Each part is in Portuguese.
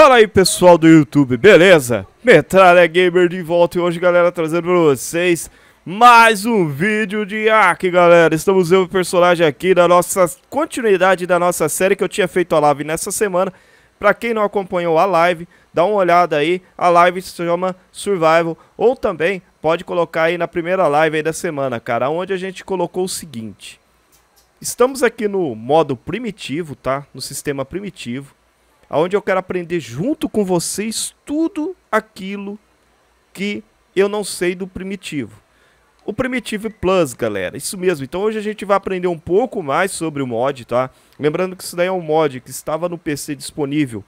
Fala aí pessoal do YouTube, beleza? Metralha Gamer de volta e hoje galera trazendo pra vocês mais um vídeo de Ark galera. Estamos vendo o personagem aqui da nossa continuidade da nossa série que eu tinha feito a live nessa semana. Pra quem não acompanhou a live, dá uma olhada aí, a live se chama Survival Ou também pode colocar aí na primeira live aí da semana cara, onde a gente colocou o seguinte. Estamos aqui no modo primitivo, tá? No sistema primitivo onde eu quero aprender junto com vocês tudo aquilo que eu não sei do primitivo. O Primitive Plus, galera, isso mesmo. Então hoje a gente vai aprender um pouco mais sobre o mod, tá? Lembrando que isso daí é um mod que estava no PC disponível,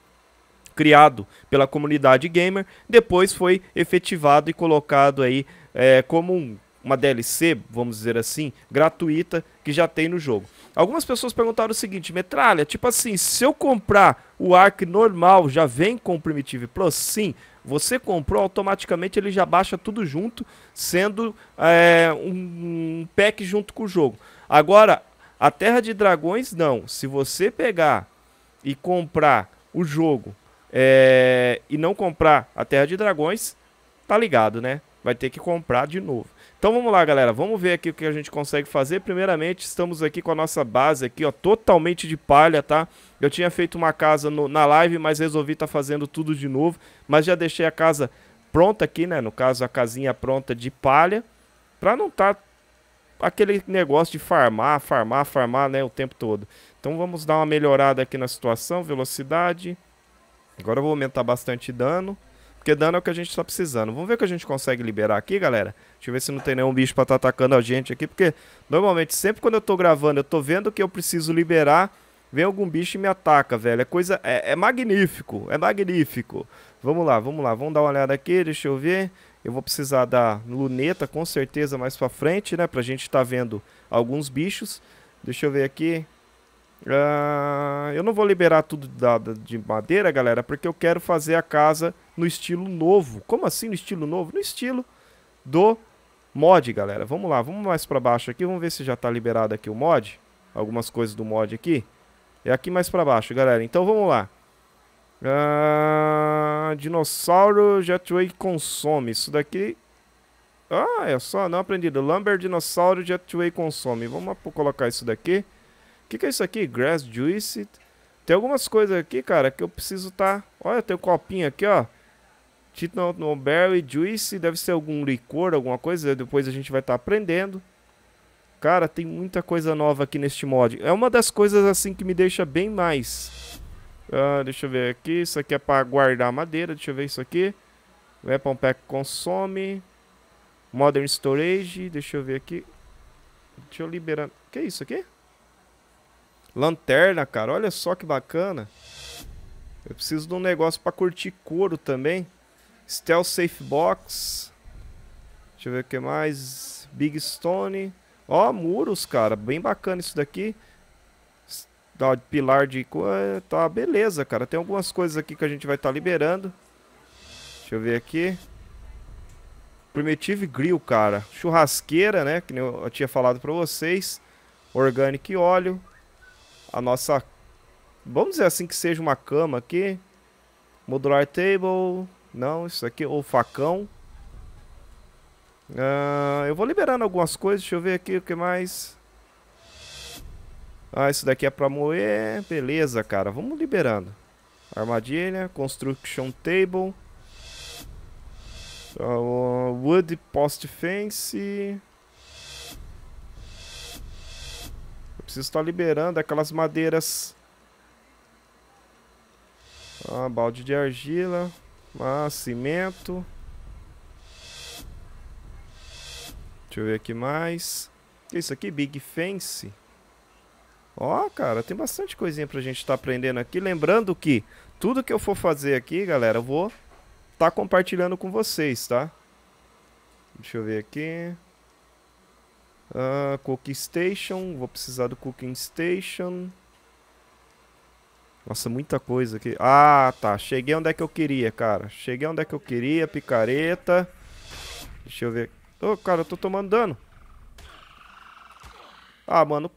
criado pela comunidade gamer, depois foi efetivado e colocado aí é, como um, uma DLC, vamos dizer assim, gratuita que já tem no jogo. Algumas pessoas perguntaram o seguinte, Metralha, tipo assim, se eu comprar o Arc normal, já vem com o Primitive Plus? Sim, você comprou, automaticamente ele já baixa tudo junto, sendo é, um, um pack junto com o jogo. Agora, a Terra de Dragões, não. Se você pegar e comprar o jogo é, e não comprar a Terra de Dragões, tá ligado, né? Vai ter que comprar de novo. Então vamos lá, galera. Vamos ver aqui o que a gente consegue fazer. Primeiramente, estamos aqui com a nossa base aqui, ó, totalmente de palha, tá? Eu tinha feito uma casa no, na live, mas resolvi estar tá fazendo tudo de novo. Mas já deixei a casa pronta aqui, né? No caso, a casinha pronta de palha. Pra não estar tá aquele negócio de farmar, farmar, farmar, né? O tempo todo. Então vamos dar uma melhorada aqui na situação. Velocidade. Agora eu vou aumentar bastante dano. Porque dano é o que a gente está precisando. Vamos ver o que a gente consegue liberar aqui, galera. Deixa eu ver se não tem nenhum bicho para estar tá atacando a gente aqui. Porque normalmente, sempre quando eu estou gravando, eu estou vendo que eu preciso liberar. Vem algum bicho e me ataca, velho. É coisa... É, é magnífico. É magnífico. Vamos lá, vamos lá. Vamos dar uma olhada aqui. Deixa eu ver. Eu vou precisar da luneta, com certeza, mais pra frente, né? Pra gente estar tá vendo alguns bichos. Deixa eu ver aqui. Uh, eu não vou liberar tudo da, de madeira, galera, porque eu quero fazer a casa no estilo novo. Como assim no estilo novo? No estilo do mod, galera. Vamos lá, vamos mais para baixo aqui, vamos ver se já está liberado aqui o mod. Algumas coisas do mod aqui. É aqui mais para baixo, galera. Então vamos lá. Uh, dinossauro Jetway consome. Isso daqui... Ah, é só, não aprendi. Lumber Dinossauro Jetway consome. Vamos colocar isso daqui que, que é isso aqui? Grass Juice. Tem algumas coisas aqui, cara, que eu preciso tá... Olha, tem um copinho aqui, ó. Titano Berry Juice. Deve ser algum licor, alguma coisa. Depois a gente vai estar tá aprendendo. Cara, tem muita coisa nova aqui neste mod. É uma das coisas, assim, que me deixa bem mais... Ah, deixa eu ver aqui. Isso aqui é para guardar madeira. Deixa eu ver isso aqui. Weapon Pack consome. Modern Storage. Deixa eu ver aqui. Deixa eu liberar... que é isso aqui? Lanterna, cara. Olha só que bacana. Eu preciso de um negócio para curtir couro também. Stealth Safe Box. Deixa eu ver o que mais. Big Stone. Ó, muros, cara. Bem bacana isso daqui. Pilar de... Tá, beleza, cara. Tem algumas coisas aqui que a gente vai estar tá liberando. Deixa eu ver aqui. Primitive Grill, cara. Churrasqueira, né? Que eu tinha falado pra vocês. Organic óleo a nossa... Vamos dizer assim que seja uma cama aqui. Modular table. Não, isso aqui, ou facão. Uh, eu vou liberando algumas coisas, deixa eu ver aqui o que mais. Ah, isso daqui é pra moer. Beleza, cara. Vamos liberando. Armadilha, construction table. Uh, wood post fence. Preciso estar liberando aquelas madeiras. Ah, balde de argila. Ah, cimento. Deixa eu ver aqui mais. Que isso aqui? Big Fence. Ó, cara, tem bastante coisinha pra gente estar tá aprendendo aqui. Lembrando que tudo que eu for fazer aqui, galera, eu vou estar tá compartilhando com vocês, tá? Deixa eu ver aqui. Uh, cooking Station, vou precisar do Cooking Station. Nossa, muita coisa aqui. Ah, tá. Cheguei onde é que eu queria, cara. Cheguei onde é que eu queria, picareta. Deixa eu ver. Ô, oh, cara, eu tô tomando dano. Ah, mano.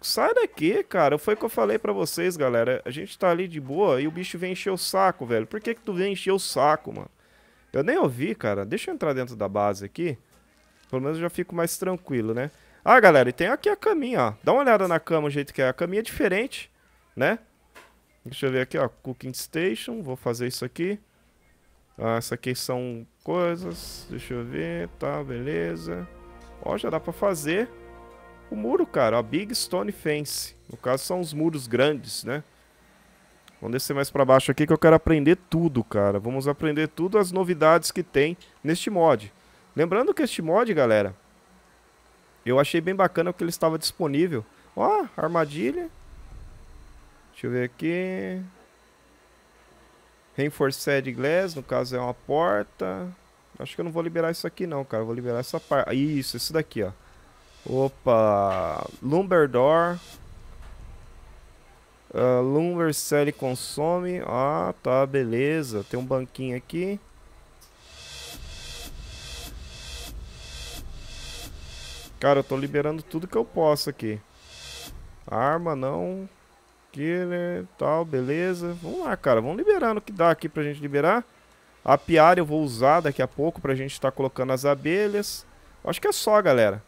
Sai daqui, cara. Foi o que eu falei pra vocês, galera. A gente tá ali de boa e o bicho vem encher o saco, velho. Por que que tu vem encher o saco, mano? Eu nem ouvi, cara. Deixa eu entrar dentro da base aqui. Pelo menos eu já fico mais tranquilo, né? Ah, galera, e tem aqui a caminha, ó. Dá uma olhada na cama, o jeito que é. A caminha é diferente, né? Deixa eu ver aqui, ó. Cooking Station. Vou fazer isso aqui. Ah, essa aqui são coisas. Deixa eu ver. Tá, beleza. Ó, já dá pra fazer o muro, cara. A Big Stone Fence. No caso, são os muros grandes, né? Vamos descer mais pra baixo aqui que eu quero aprender tudo, cara. Vamos aprender tudo as novidades que tem neste mod. Lembrando que este mod, galera, eu achei bem bacana que ele estava disponível. Ó, armadilha. Deixa eu ver aqui. Reinforced Glass, no caso é uma porta. Acho que eu não vou liberar isso aqui não, cara. Eu vou liberar essa parte. Isso, isso daqui, ó. Opa. Lumber Door. Uh, Lumber Cell consome. Ah, tá, beleza. Tem um banquinho aqui. Cara, eu tô liberando tudo que eu posso aqui. Arma, não. Killer, tal, beleza. Vamos lá, cara. Vamos liberando o que dá aqui pra gente liberar. Apiário eu vou usar daqui a pouco pra gente estar tá colocando as abelhas. Acho que é só, galera.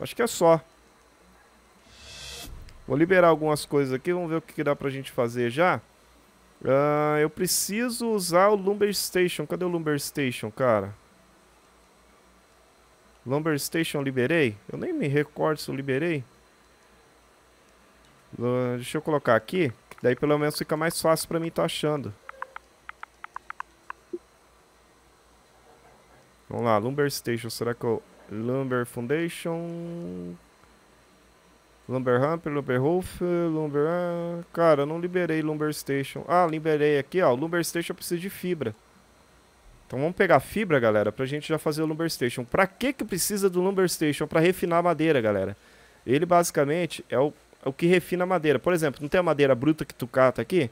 Acho que é só. Vou liberar algumas coisas aqui. Vamos ver o que, que dá pra gente fazer já. Uh, eu preciso usar o Lumber Station. Cadê o Lumber Station, cara? Lumber Station liberei? Eu nem me recordo se eu liberei. Deixa eu colocar aqui. Daí pelo menos fica mais fácil pra mim estar tá achando. Vamos lá, Lumber Station. Será que eu... Lumber Foundation... Lumber Hamper, Lumber Roof, Lumber... Ah, cara, eu não liberei Lumber Station. Ah, liberei aqui, ó. Lumber Station precisa de fibra. Então vamos pegar fibra, galera, pra gente já fazer o Lumber Station. Pra que que precisa do Lumber Station? Pra refinar a madeira, galera. Ele basicamente é o, é o que refina a madeira. Por exemplo, não tem a madeira bruta que tu cata aqui?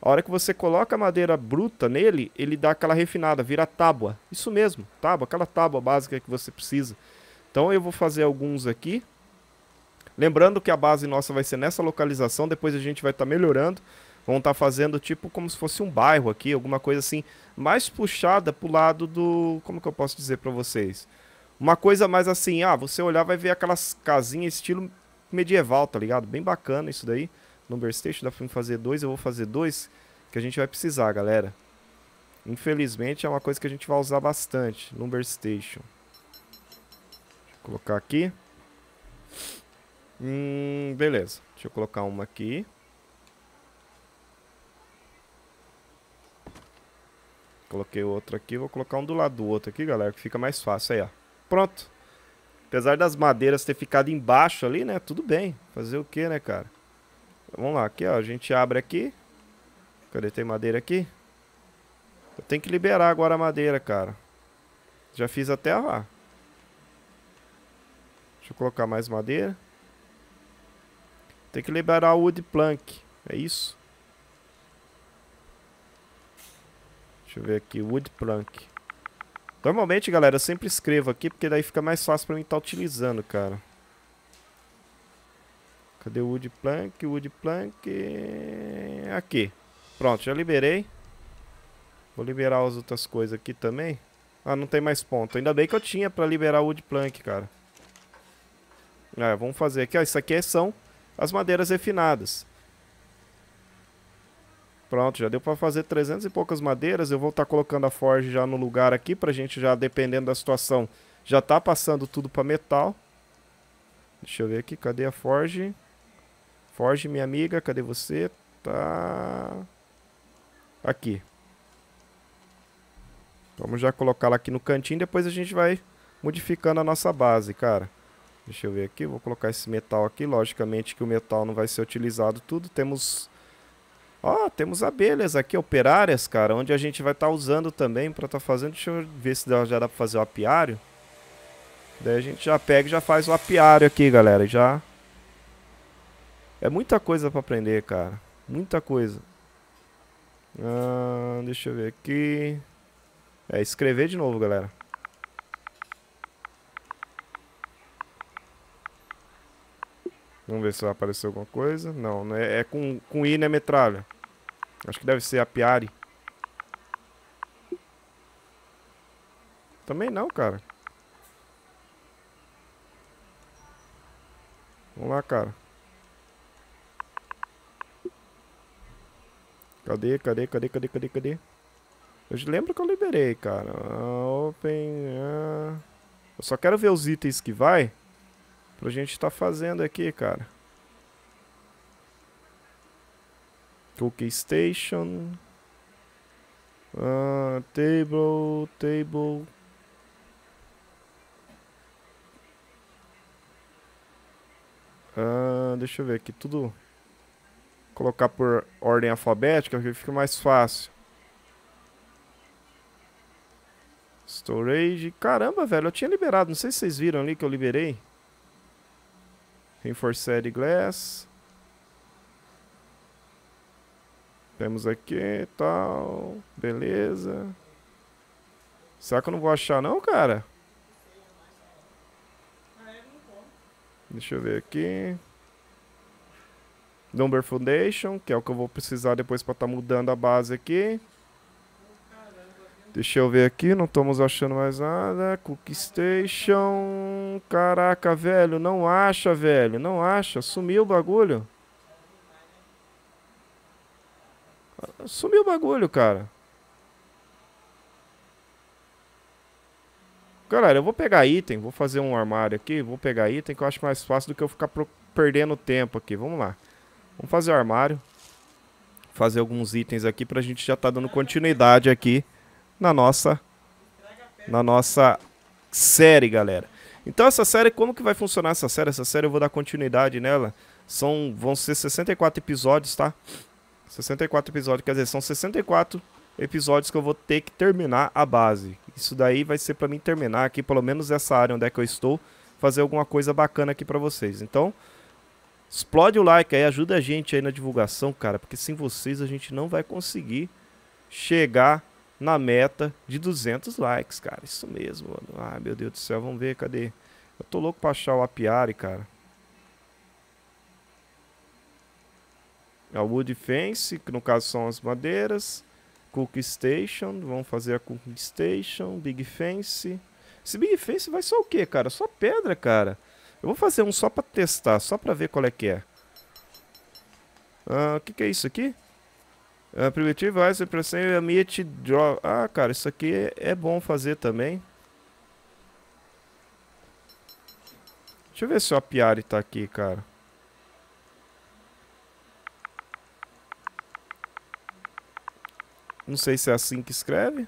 A hora que você coloca a madeira bruta nele, ele dá aquela refinada, vira tábua. Isso mesmo, tábua, aquela tábua básica que você precisa. Então eu vou fazer alguns aqui. Lembrando que a base nossa vai ser nessa localização, depois a gente vai estar tá melhorando vão estar tá fazendo tipo como se fosse um bairro aqui, alguma coisa assim, mais puxada pro lado do, como que eu posso dizer para vocês? Uma coisa mais assim, ah, você olhar vai ver aquelas casinhas estilo medieval, tá ligado? Bem bacana isso daí. Number Station, dá pra fazer dois, eu vou fazer dois, que a gente vai precisar, galera. Infelizmente é uma coisa que a gente vai usar bastante, Number Station. Deixa eu colocar aqui. Hum, beleza. Deixa eu colocar uma aqui. Coloquei outro aqui, vou colocar um do lado do outro aqui, galera, que fica mais fácil aí, ó. Pronto. Apesar das madeiras ter ficado embaixo ali, né, tudo bem. Fazer o que, né, cara? Vamos lá, aqui, ó, a gente abre aqui. Cadê? Tem madeira aqui? Eu tenho que liberar agora a madeira, cara. Já fiz até lá. Deixa eu colocar mais madeira. Tem que liberar o wood plank. É isso? Deixa eu ver aqui, wood plank. Normalmente, galera, eu sempre escrevo aqui, porque daí fica mais fácil pra mim estar tá utilizando, cara. Cadê o wood plank? Wood plank... Aqui. Pronto, já liberei. Vou liberar as outras coisas aqui também. Ah, não tem mais ponto. Ainda bem que eu tinha pra liberar o wood plank, cara. É, vamos fazer aqui, ó. Isso aqui são as madeiras refinadas. Pronto, já deu para fazer 300 e poucas madeiras. Eu vou estar tá colocando a forge já no lugar aqui pra gente já, dependendo da situação, já tá passando tudo para metal. Deixa eu ver aqui, cadê a forge? Forge, minha amiga, cadê você? Tá... Aqui. Vamos já colocá-la aqui no cantinho, depois a gente vai modificando a nossa base, cara. Deixa eu ver aqui, vou colocar esse metal aqui. Logicamente que o metal não vai ser utilizado tudo. Temos Ó, temos abelhas aqui, operárias, cara, onde a gente vai estar tá usando também para estar tá fazendo. Deixa eu ver se já dá para fazer o apiário. Daí a gente já pega e já faz o apiário aqui, galera, já. É muita coisa para aprender, cara. Muita coisa. Ah, deixa eu ver aqui. É, escrever de novo, galera. Vamos ver se vai aparecer alguma coisa. Não, não é, é com, com I, né, metralha? Acho que deve ser apiari. Também não, cara. Vamos lá, cara. Cadê, cadê, cadê, cadê, cadê, cadê? Eu lembro que eu liberei, cara. Open... Uh... Eu só quero ver os itens que vai. Pra gente estar tá fazendo aqui, cara. Cookie Station. Uh, table, table. Uh, deixa eu ver aqui, tudo colocar por ordem alfabética, que fica mais fácil. Storage. Caramba, velho, eu tinha liberado. Não sei se vocês viram ali que eu liberei. Reinforced Glass. Temos aqui tal. Beleza. Será que eu não vou achar não, cara? Deixa eu ver aqui. Number Foundation, que é o que eu vou precisar depois para estar tá mudando a base aqui. Deixa eu ver aqui, não estamos achando mais nada. Cook Station. Caraca, velho, não acha, velho. Não acha. Sumiu o bagulho. Sumiu o bagulho, cara. Galera, eu vou pegar item, vou fazer um armário aqui, vou pegar item que eu acho mais fácil do que eu ficar perdendo tempo aqui. Vamos lá. Vamos fazer o armário. Fazer alguns itens aqui pra gente já tá dando continuidade aqui na nossa na nossa série, galera. Então essa série, como que vai funcionar essa série? Essa série eu vou dar continuidade nela. São vão ser 64 episódios, tá? 64 episódios, quer dizer, são 64 episódios que eu vou ter que terminar a base. Isso daí vai ser para mim terminar aqui, pelo menos essa área onde é que eu estou, fazer alguma coisa bacana aqui para vocês. Então, explode o like aí, ajuda a gente aí na divulgação, cara, porque sem vocês a gente não vai conseguir chegar na meta de 200 likes, cara. Isso mesmo, mano. Ai, meu Deus do céu, vamos ver, cadê? Eu tô louco pra achar o apiari, cara. A Wood Fence, que no caso são as madeiras. Cook Station, vamos fazer a Cook Station. Big Fence. Esse Big Fence vai só o que, cara? Só pedra, cara. Eu vou fazer um só pra testar, só pra ver qual é que é. Ah, o que que é isso aqui? Uh, Primitive Ice Impressão Meet Draw. Ah, cara, isso aqui é bom fazer também. Deixa eu ver se o apiari tá aqui, cara. Não sei se é assim que escreve.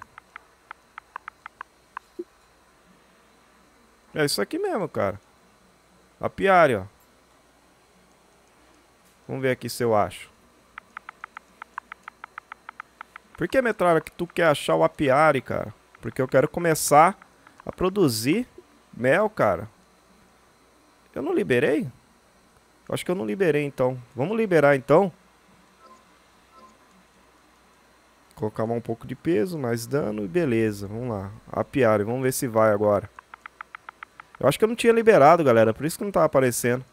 É isso aqui mesmo, cara. Apiari, ó. Vamos ver aqui se eu acho. Por que, metralha, que tu quer achar o apiari, cara? Porque eu quero começar a produzir mel, cara. Eu não liberei? Eu acho que eu não liberei, então. Vamos liberar, então. Colocar um pouco de peso, mais dano e beleza. Vamos lá. Apiário, vamos ver se vai agora. Eu acho que eu não tinha liberado, galera. Por isso que não tá aparecendo.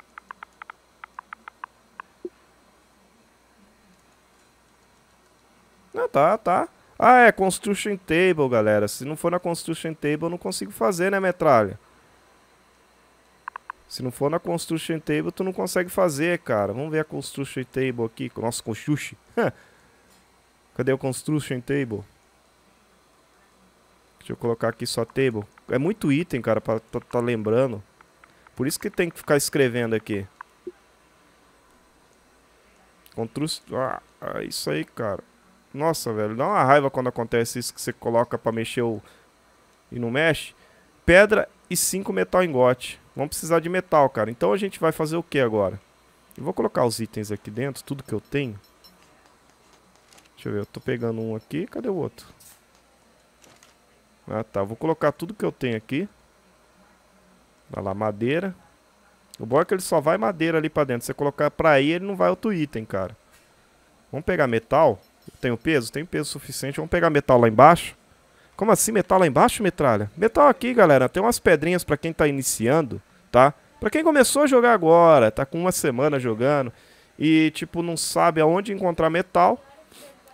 Tá, tá. Ah, é Construction Table, galera. Se não for na Construction Table, eu não consigo fazer, né, metralha? Se não for na Construction Table, tu não consegue fazer, cara. Vamos ver a Construction Table aqui. Nossa, Xuxi. Cadê o Construction Table? Deixa eu colocar aqui só Table. É muito item, cara, pra tá, tá lembrando. Por isso que tem que ficar escrevendo aqui. Construction... Ah, é isso aí, cara. Nossa, velho, dá uma raiva quando acontece isso que você coloca pra mexer o... e não mexe. Pedra e 5 metal engote. Vamos precisar de metal, cara. Então a gente vai fazer o que agora? Eu vou colocar os itens aqui dentro, tudo que eu tenho. Deixa eu ver, eu tô pegando um aqui. Cadê o outro? Ah, tá. Vou colocar tudo que eu tenho aqui. Olha lá, madeira. O bom é que ele só vai madeira ali pra dentro. Se você colocar pra aí, ele não vai outro item, cara. Vamos pegar metal. Tenho peso? Tenho peso suficiente. Vamos pegar metal lá embaixo. Como assim metal lá embaixo, metralha? Metal aqui, galera. Tem umas pedrinhas pra quem tá iniciando, tá? Pra quem começou a jogar agora, tá com uma semana jogando e, tipo, não sabe aonde encontrar metal,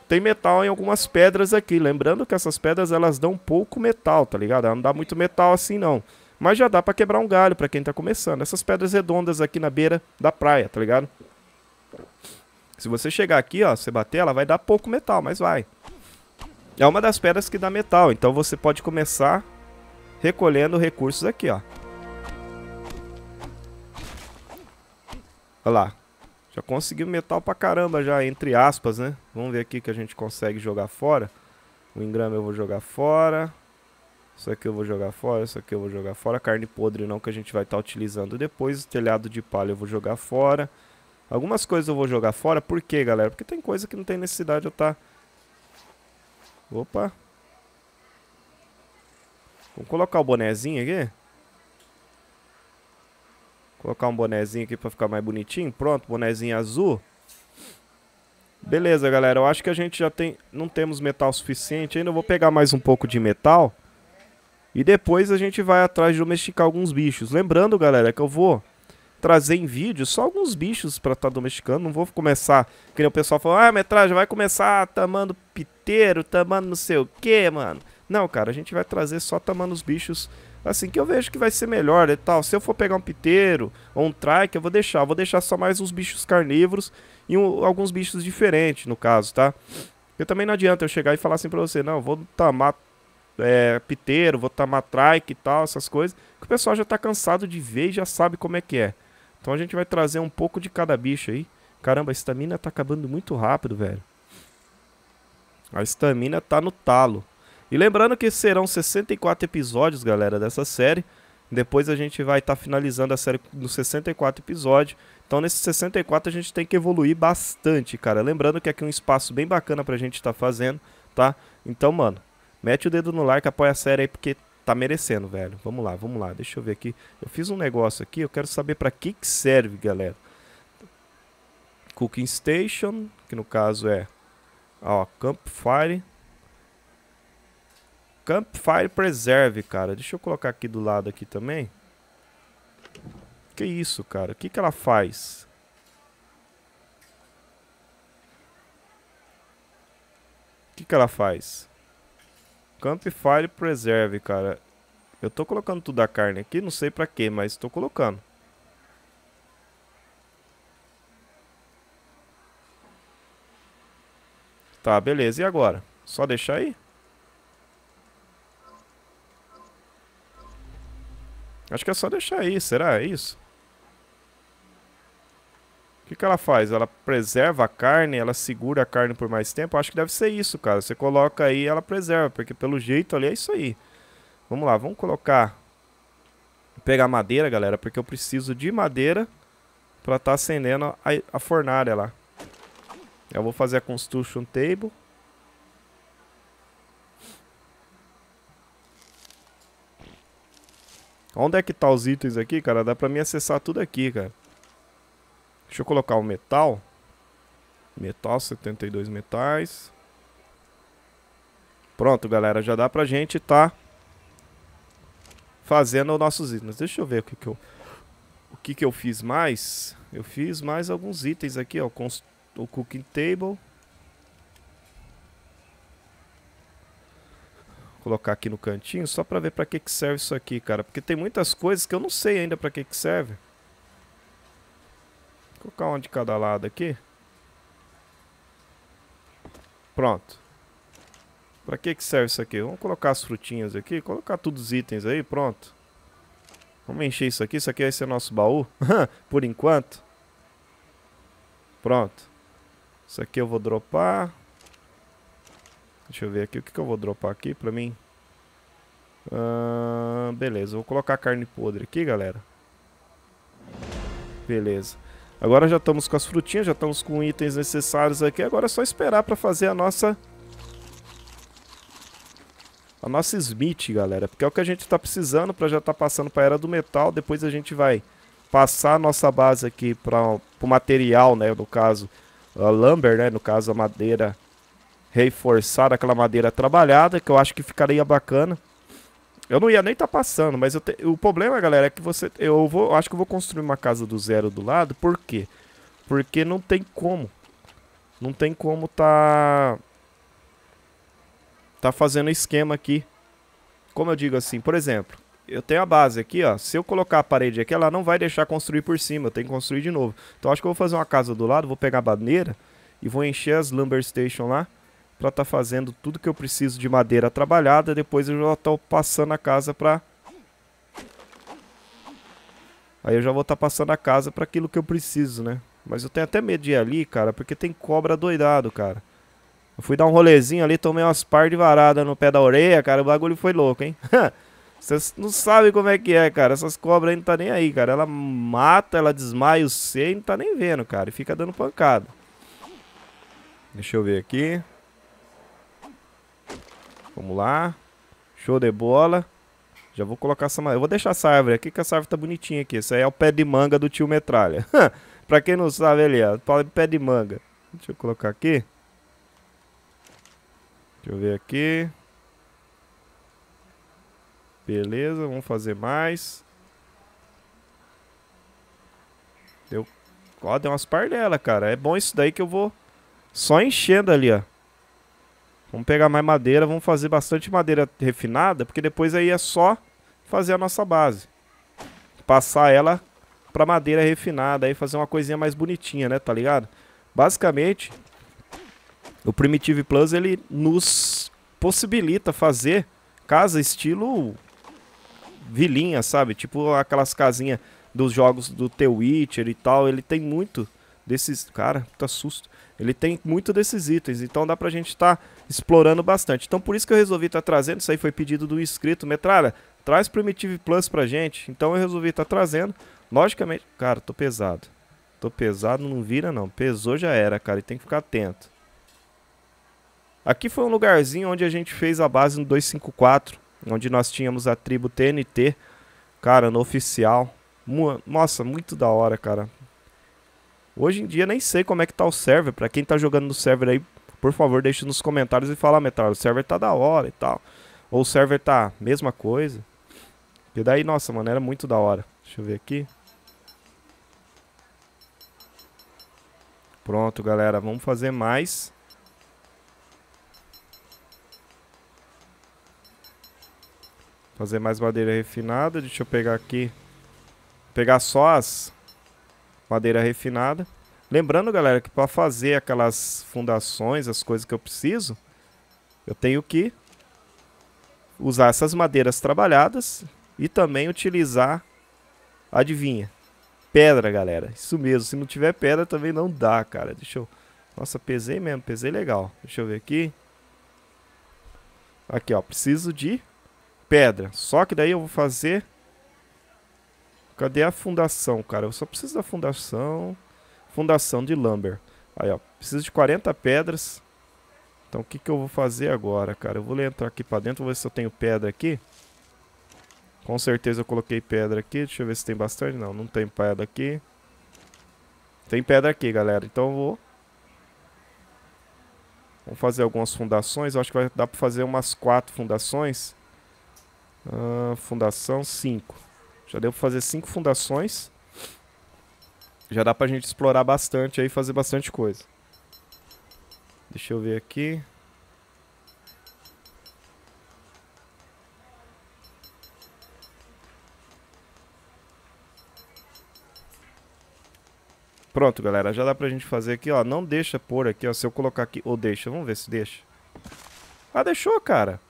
tem metal em algumas pedras aqui. Lembrando que essas pedras, elas dão pouco metal, tá ligado? Ela não dá muito metal assim, não. Mas já dá pra quebrar um galho pra quem tá começando. Essas pedras redondas aqui na beira da praia, tá ligado? Se você chegar aqui, ó, você bater, ela vai dar pouco metal, mas vai. É uma das pedras que dá metal, então você pode começar recolhendo recursos aqui, ó. Olha lá. Já conseguiu metal pra caramba já, entre aspas, né? Vamos ver aqui que a gente consegue jogar fora. O engrama eu vou jogar fora. Isso aqui eu vou jogar fora, isso aqui eu vou jogar fora. Carne podre não, que a gente vai estar tá utilizando depois. O telhado de palha eu vou jogar fora. Algumas coisas eu vou jogar fora. Por quê, galera? Porque tem coisa que não tem necessidade de eu estar... Tá... Opa. Vamos colocar o bonezinho aqui. Colocar um bonezinho aqui pra ficar mais bonitinho. Pronto, bonezinho azul. Beleza, galera. Eu acho que a gente já tem... Não temos metal suficiente ainda. Eu vou pegar mais um pouco de metal. E depois a gente vai atrás de domesticar alguns bichos. Lembrando, galera, que eu vou trazer em vídeo só alguns bichos pra estar tá domesticando. Não vou começar... Que o pessoal falou, ah, metragem, vai começar tamando piteiro, tamando não sei o que, mano. Não, cara, a gente vai trazer só tamando os bichos assim que eu vejo que vai ser melhor e tal. Se eu for pegar um piteiro ou um trike, eu vou deixar. Eu vou deixar só mais uns bichos carnívoros e um, alguns bichos diferentes, no caso, tá? Porque também não adianta eu chegar e falar assim pra você, não, vou tamar é, piteiro, vou tamar trike e tal, essas coisas. Que o pessoal já tá cansado de ver e já sabe como é que é. Então a gente vai trazer um pouco de cada bicho aí. Caramba, a estamina tá acabando muito rápido, velho. A estamina tá no talo. E lembrando que serão 64 episódios, galera, dessa série. Depois a gente vai estar tá finalizando a série nos 64 episódios. Então nesses 64 a gente tem que evoluir bastante, cara. Lembrando que aqui é um espaço bem bacana pra gente estar tá fazendo, tá? Então, mano, mete o dedo no like, apoia a série aí, porque tá merecendo, velho. Vamos lá, vamos lá. Deixa eu ver aqui. Eu fiz um negócio aqui, eu quero saber pra que que serve, galera. Cooking Station, que no caso é, ó, Campfire. Campfire Preserve, cara. Deixa eu colocar aqui do lado aqui também. Que isso, cara? O que, que ela faz? O que, que ela faz? Campfire Preserve, cara. Eu tô colocando tudo a carne aqui, não sei pra quê, mas tô colocando. Tá, beleza. E agora? Só deixar aí? Acho que é só deixar aí, será? É isso? Que, ela faz? Ela preserva a carne, ela segura a carne por mais tempo? Acho que deve ser isso, cara. Você coloca aí ela preserva, porque pelo jeito ali é isso aí. Vamos lá, vamos colocar... Pegar madeira, galera, porque eu preciso de madeira pra estar tá acendendo a, a fornalha lá. Eu vou fazer a construction table. Onde é que tá os itens aqui, cara? Dá pra mim acessar tudo aqui, cara. Deixa eu colocar o metal. Metal, 72 metais. Pronto, galera. Já dá pra gente tá fazendo os nossos itens. Deixa eu ver o que que eu... O que que eu fiz mais? Eu fiz mais alguns itens aqui, ó. O cooking table. colocar aqui no cantinho só para ver para que, que serve isso aqui, cara. Porque tem muitas coisas que eu não sei ainda para que, que serve. Colocar um de cada lado aqui. Pronto. Para que, que serve isso aqui? Vamos colocar as frutinhas aqui. Colocar todos os itens aí, pronto. Vamos encher isso aqui. Isso aqui vai ser nosso baú. Por enquanto. Pronto. Isso aqui eu vou dropar. Deixa eu ver aqui o que, que eu vou dropar aqui pra mim. Uh, beleza, vou colocar carne podre aqui, galera. Beleza. Agora já estamos com as frutinhas, já estamos com itens necessários aqui. Agora é só esperar para fazer a nossa... A nossa Smith, galera. Porque é o que a gente está precisando para já estar tá passando para a Era do Metal. Depois a gente vai passar a nossa base aqui para o material, né? No caso, a lumber, né? No caso, a madeira reforçar aquela madeira trabalhada, que eu acho que ficaria bacana. Eu não ia nem estar tá passando, mas te... o problema, galera, é que você... Eu vou, acho que eu vou construir uma casa do zero do lado. Por quê? Porque não tem como. Não tem como tá... Tá fazendo esquema aqui. Como eu digo assim, por exemplo, eu tenho a base aqui, ó. Se eu colocar a parede aqui, ela não vai deixar construir por cima. Eu tenho que construir de novo. Então acho que eu vou fazer uma casa do lado, vou pegar a madeira e vou encher as lumber station lá para estar tá fazendo tudo que eu preciso de madeira trabalhada. Depois eu já estou passando a casa para Aí eu já vou estar tá passando a casa para aquilo que eu preciso, né? Mas eu tenho até medo de ir ali, cara, porque tem cobra doidado, cara. Eu fui dar um rolezinho ali, tomei umas par de varada no pé da orelha, cara. O bagulho foi louco, hein? Vocês não sabem como é que é, cara. Essas cobras aí não tá nem aí, cara. Ela mata, ela desmaia o C e não tá nem vendo, cara. E fica dando pancada. Deixa eu ver aqui. Vamos lá. Show de bola. Já vou colocar essa... Eu vou deixar essa árvore aqui, que essa árvore tá bonitinha aqui. Esse aí é o pé de manga do tio Metralha. pra quem não sabe, ali, ó. Pé de manga. Deixa eu colocar aqui. Deixa eu ver aqui. Beleza, vamos fazer mais. Deu... Ó, deu umas pardelas, cara. É bom isso daí que eu vou só enchendo ali, ó. Vamos pegar mais madeira, vamos fazer bastante madeira refinada, porque depois aí é só fazer a nossa base. Passar ela pra madeira refinada, aí fazer uma coisinha mais bonitinha, né, tá ligado? Basicamente, o Primitive Plus, ele nos possibilita fazer casa estilo vilinha, sabe? Tipo aquelas casinhas dos jogos do The Witcher e tal, ele tem muito desses... Cara, tá susto. Ele tem muito desses itens, então dá pra gente estar tá explorando bastante. Então por isso que eu resolvi estar tá trazendo, isso aí foi pedido do inscrito, Metralha, traz Primitive Plus pra gente. Então eu resolvi estar tá trazendo, logicamente... Cara, tô pesado. Tô pesado, não vira não. Pesou já era, cara, e tem que ficar atento. Aqui foi um lugarzinho onde a gente fez a base no 254, onde nós tínhamos a tribo TNT, cara, no oficial. Nossa, muito da hora, cara. Hoje em dia nem sei como é que tá o server. Pra quem tá jogando no server aí, por favor, deixe nos comentários e fala, Metal, o server tá da hora e tal. Ou o server tá mesma coisa. E daí, nossa, mano, era muito da hora. Deixa eu ver aqui. Pronto, galera, vamos fazer mais. Fazer mais madeira refinada. Deixa eu pegar aqui. Pegar só as madeira refinada. Lembrando, galera, que para fazer aquelas fundações, as coisas que eu preciso, eu tenho que usar essas madeiras trabalhadas e também utilizar, adivinha, pedra, galera. Isso mesmo, se não tiver pedra também não dá, cara. Deixa eu... Nossa, pesei mesmo, pesei legal. Deixa eu ver aqui. Aqui, ó, preciso de pedra. Só que daí eu vou fazer Cadê a fundação, cara? Eu só preciso da fundação. Fundação de lumber. Aí, ó. Preciso de 40 pedras. Então, o que, que eu vou fazer agora, cara? Eu vou entrar aqui pra dentro. Vou ver se eu tenho pedra aqui. Com certeza eu coloquei pedra aqui. Deixa eu ver se tem bastante. Não, não tem pedra aqui. Tem pedra aqui, galera. Então eu vou... Vamos fazer algumas fundações. Eu acho que vai dar pra fazer umas quatro fundações. Uh, fundação 5. Já deu pra fazer cinco fundações. Já dá pra gente explorar bastante aí, fazer bastante coisa. Deixa eu ver aqui. Pronto, galera, já dá pra gente fazer aqui, ó. Não deixa pôr aqui, ó. Se eu colocar aqui... Ou deixa, vamos ver se deixa. Ah, deixou, cara.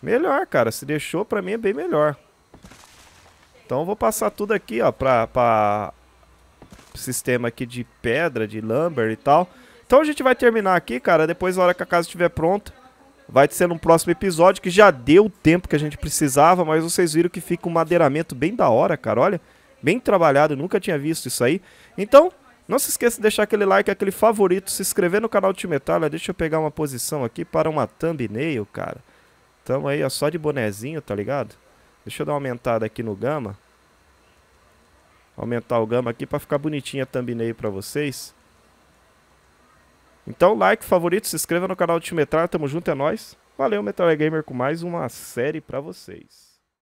Melhor, cara. Se deixou, pra mim é bem melhor. Então vou passar tudo aqui, ó, pra, pra sistema aqui de pedra, de lumber e tal. Então a gente vai terminar aqui, cara, depois na hora que a casa estiver pronta. Vai ser num próximo episódio, que já deu o tempo que a gente precisava, mas vocês viram que fica um madeiramento bem da hora, cara, olha. Bem trabalhado, nunca tinha visto isso aí. Então, não se esqueça de deixar aquele like, aquele favorito, se inscrever no canal de Metalha. Deixa eu pegar uma posição aqui para uma thumbnail, cara. Tamo aí, ó, só de bonezinho, tá ligado? Deixa eu dar uma aumentada aqui no gama. Aumentar o gama aqui para ficar bonitinha a thumbnail para vocês. Então, like, favorito, se inscreva no canal de Timetrar. Tamo junto, é nóis. Valeu, Metal Gamer, com mais uma série pra vocês.